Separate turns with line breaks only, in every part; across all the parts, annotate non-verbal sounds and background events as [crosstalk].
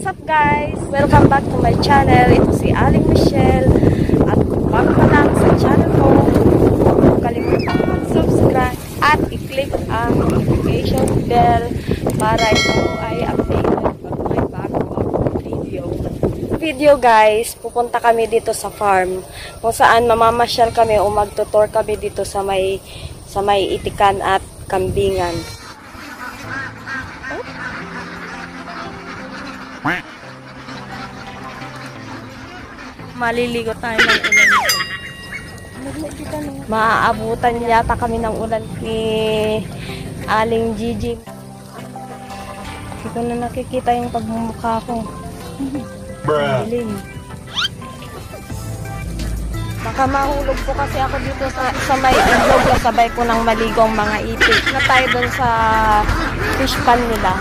What's up guys? Welcome back to my channel. Ito si Aling Michelle. At kung bago ka lang sa channel ko, huwag mo kalimutang mag-subscribe at i-click ang notification bell para ito ay updated pag may bago upload video. Video guys, pupunta kami dito sa farm kung saan mamamasyal kami o magtutor kami dito sa may sa may itikan at kambingan. Maliligo tayo ng ulan. Maaabutan yata kami ng ulan ni Aling Gigi. Hindi ko na nakikita yung pagmumukha ko. Dilim. Baka mahulog po kasi ako dito sa, sa may ilog na sabay ko ng maligong mga itik na tayo doon sa fish pan nila.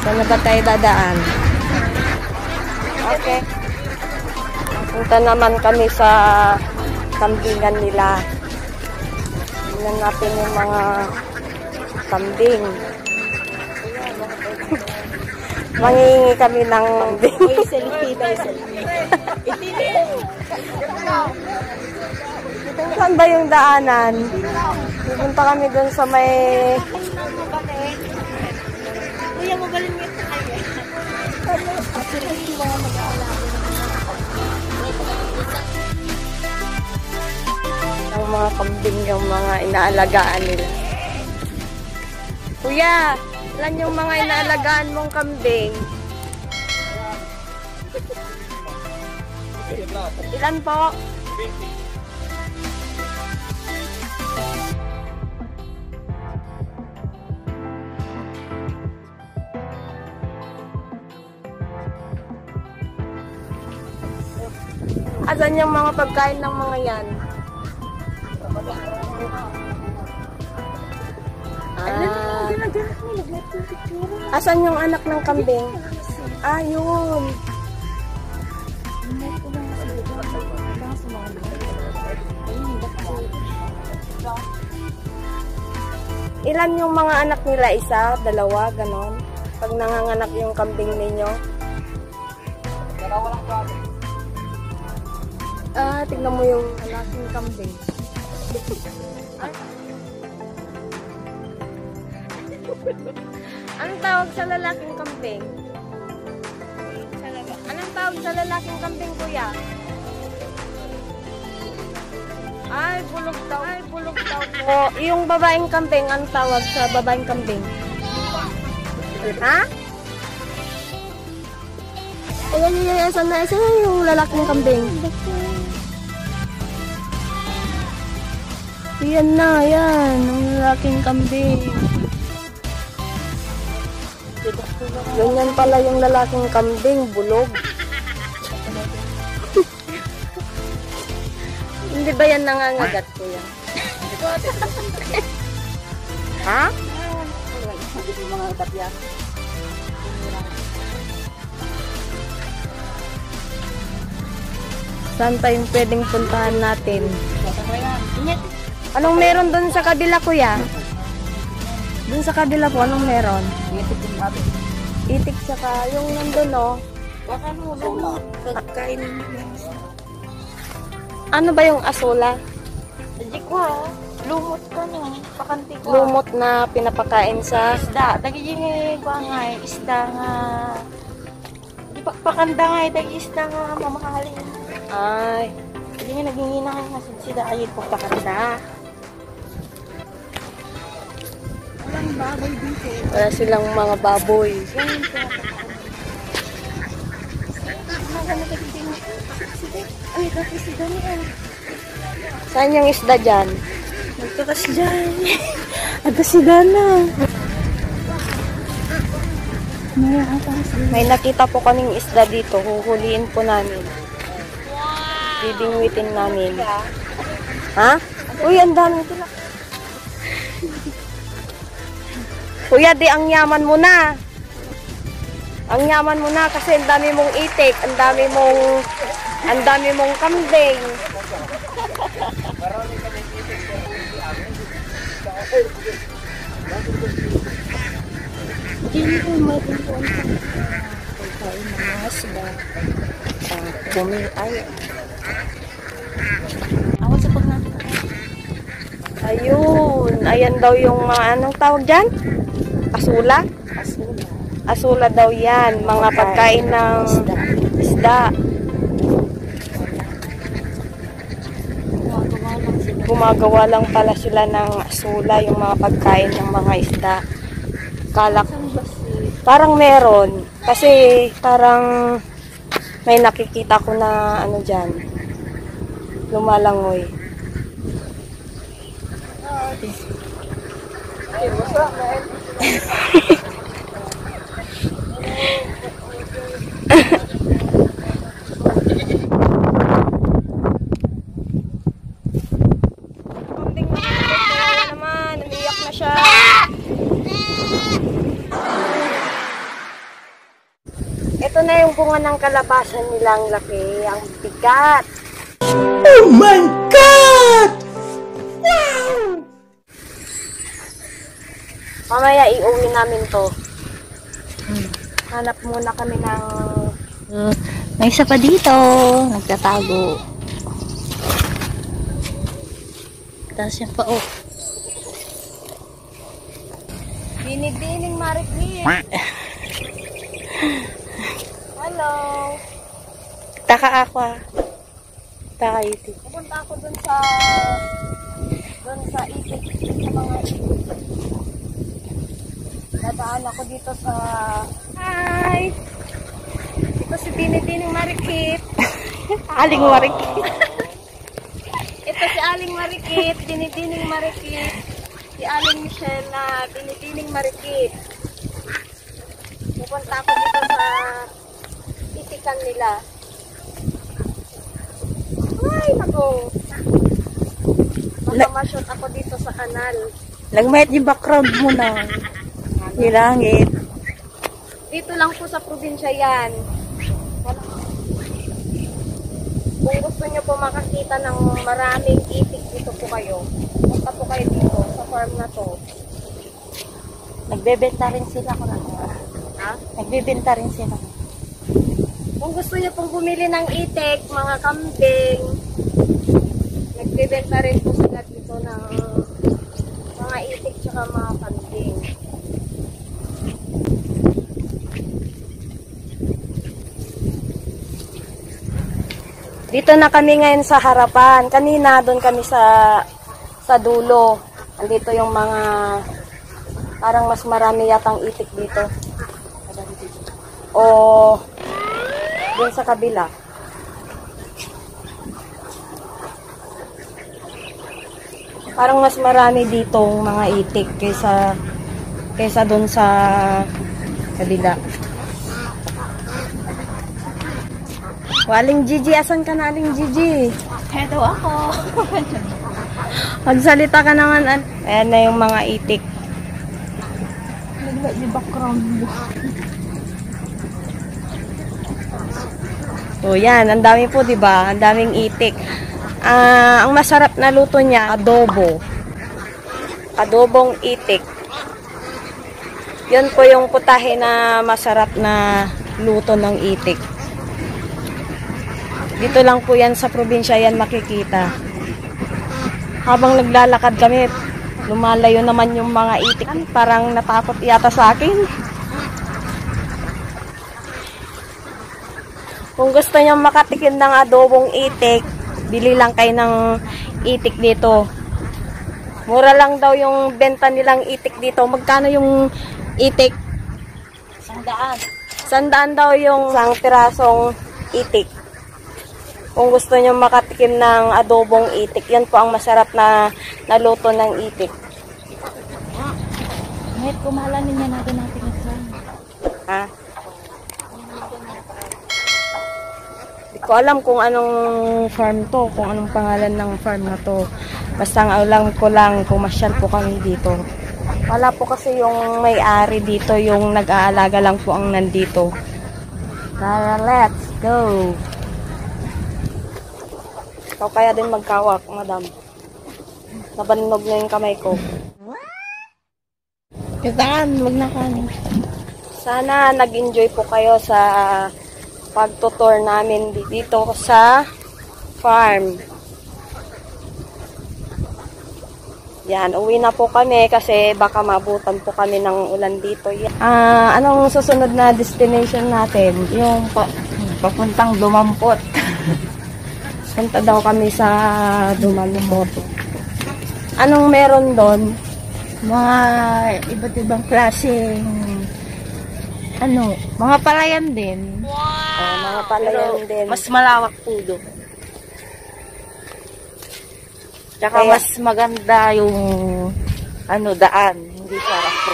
Saan na ba tayo dadaan? Okay. Punta naman kami sa kambingan nila. Tingnan natin yung mga kambing. [laughs] Mangingi kami ng kambing.
Uy, selfie selfie.
Saan ba yung daanan? Pupunta kami dun sa may...
Kuya, mabalin mo.
Ang mga kambing yung mga inaalagaan nila. Kuya, ilan yung mga inaalagaan mong kambing? Ilan po? Asan yung mga pagkain ng mga yan? Ah. Asan yung anak ng kambing? Ah, yun. Ilan yung mga anak nila? Isa, dalawa, ganon? Pag nanganganak yung kambing ninyo? Ah, tignan mo yung lalaking kambing. Anong tawag sa lalaking kambing? Anong tawag sa lalaking kambing, kuya? Ay, bulog daw. Ay, bulog daw po. Yung babaeng kambing, anong tawag sa babaeng kambing? Ha? Ayan, ayan, ayan. Saan na? Saan na yung lalaking kambing? Ayan na, ayan. Ang lalaking kambing. Ganyan pala yung lalaking kambing, bulog. [laughs] Hindi ba yan nangangagat ko yan? [laughs] ha?
mga batya.
Saan pa yung pwedeng puntahan natin? Anong meron doon sa kabila, kuya? Doon sa kabila po, anong meron? Itik tsaka yung nandun, oh.
Baka mo ba pagkain
Ano ba yung asola?
Hindi ko ha. Lumot ka na. Pakanti ko.
Lumot na pinapakain sa...
Isda. Dagi yung ko nga eh. Isda nga. Di pa pakanda nga eh. Dagi isda nga mamahalin.
Ay,
Hindi nga naging nga nga sida ayun po pakanda. Walang baboy dito.
wala silang mga baboy.
Ay, kasi si.
Saan yung isda dyan?
Nagkakas dyan. Agasigana. Maya ata kasi.
May nakita po kaming isda dito. Huhuliin po namin. Bibingwitin namin. Ha? Uy, ang dami sila. Kuya, di ang yaman mo na. Ang yaman mo na kasi ang dami mong itik, ang dami mong ang dami mong kambing.
Hindi ko matutuan sa pagkain ng mga isda. Uh, bumili tayo. Ako sa pag natin.
Ayun. Ayan daw yung mga anong tawag dyan? Asula?
Asula.
Asula daw yan. Mga pagkain ng
Isda.
isda.
Gumagawa lang
pala sila ng asula, yung mga pagkain ng mga isda. Kalak. Parang meron. Kasi parang may nakikita ko na ano dyan. Lumalangoy. Naman, umiyak na siya. Ito na yung bunga ng kalabasan nilang laki. Ang bigat.
Oh my
Mamaya iuwi namin to. Hanap muna kami ng...
Uh, may isa pa dito. Nagtatago. Tapos yan pa, oh.
Binibining marikit. Hello.
Taka ako, ah. Taka iti.
Pupunta ako dun sa... dun sa itik. Sa mga itik. Dadaan ako dito sa... Hi! Ito si Binibining Marikit. [laughs]
Aling warikit. [laughs]
Ito si Aling Marikit, Binibining Marikit. Si Aling Michelle na Binibining Marikit. Pupunta ako dito sa itikan nila. Ay, nako. Baka ma-shoot ako dito sa kanal.
Nagmayat yung background mo na. [laughs] Yung langit.
Dito lang po sa probinsya yan. Kung gusto nyo po makakita ng maraming itik dito po kayo, punta po kayo dito sa farm na to.
Nagbebenta rin sila ko na.
Ha?
Nagbebenta rin sila.
Kung gusto nyo pong bumili ng itik, mga kambing, nagbebenta rin po sila dito ng mga itik tsaka mga kambing. Dito na kami ngayon sa harapan. Kanina doon kami sa sa dulo. Andito yung mga parang mas marami yatang itik dito. O doon sa kabila. Parang mas marami ditong mga itik kaysa kaysa doon sa kabila. Waling Gigi, asan ka na Aling Gigi?
Hello ako. [laughs]
Magsalita ka naman. An- Ayan na yung mga itik.
Nagbayat yung background mo.
So yan, ang dami po 'di ba? Ang daming itik. Ah, ang masarap na luto niya, adobo. Adobong itik. Yan po yung putahe na masarap na luto ng itik. Dito lang po yan sa probinsya yan makikita. Habang naglalakad kami, lumalayo naman yung mga itik. Parang natakot yata sa akin. Kung gusto nyo makatikim ng adobong itik, bili lang kayo ng itik dito. Mura lang daw yung benta nilang itik dito. Magkano yung itik?
Sandaan.
Sandaan daw yung isang pirasong itik. Kung gusto nyo makatikim ng adobong itik, yan po ang masarap na naluto ng itik.
Ngayon, kumalanin niya natin natin exam.
Ha? Hindi ko alam kung anong farm to, kung anong pangalan ng farm na to. Basta ang alam ko lang, pumasyal po kami dito. Wala po kasi yung may-ari dito, yung nag-aalaga lang po ang nandito. Tara, let's go! Ikaw kaya din magkawak, madam. Nabannog na yung kamay ko.
Kitaan, wag na kanin.
Sana nag-enjoy po kayo sa pagtutour namin dito sa farm. Yan, uwi na po kami kasi baka mabutan po kami ng ulan dito. Ah, anong susunod na destination natin?
Yung pa, papuntang dumampot. [laughs]
Punta daw kami sa Dumalumoto. Anong meron doon?
mga iba't ibang klaseng ano, mga palayan din.
Ah, mga palayan
Pero
din.
mas malawak po doon. Tsaka
Kaya-
mas maganda yung ano daan, hindi siya rough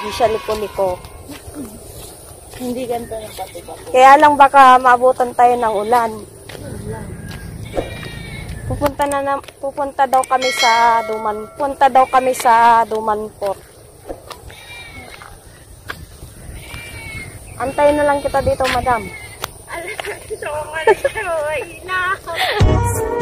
Hindi siya liko-liko.
Hindi ganito yung pati-pati.
Kaya lang baka maabutan tayo ng ulan. Pupunta na, na pupunta daw kami sa Duman. Punta daw kami sa Dumanport. Antayin na lang kita dito, madam.
So, [laughs]